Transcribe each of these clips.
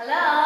Hello?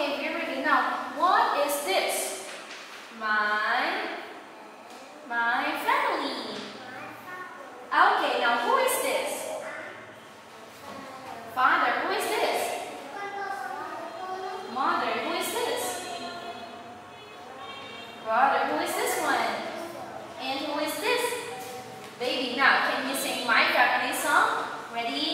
Okay, we're ready now. What is this? My, my family. Okay, now who is this? Father, who is this? Mother, who is this? Brother, who is this one? And who is this? Baby, now can you sing my family song? Ready?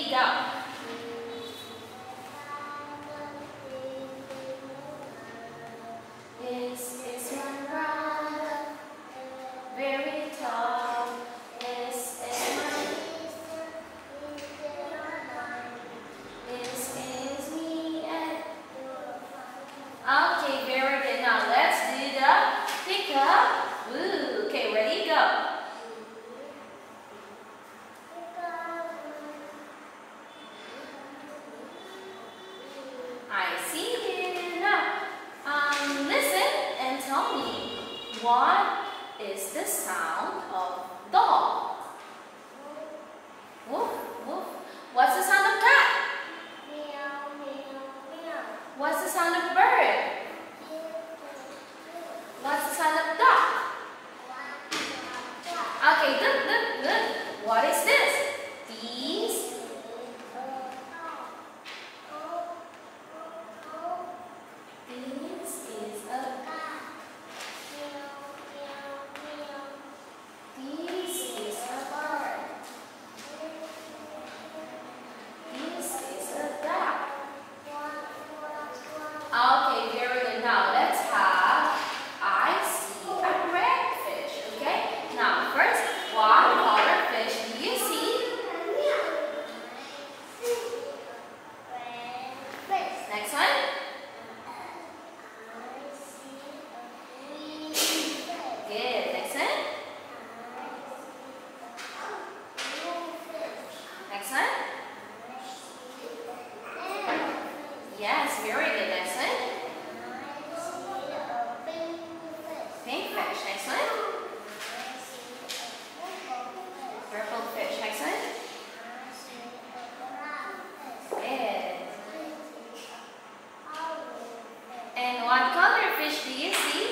I see here. Now, um, listen and tell me, what is the sound of dog? What color fish do you see?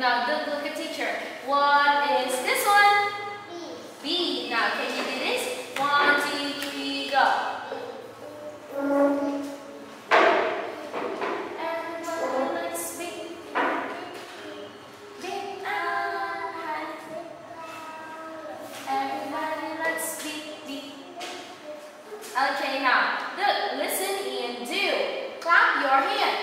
Now good, look at teacher. What is this one? B. B. Now can you do this? One, two, three, go. Okay, now, look, listen and do. Clap your hands.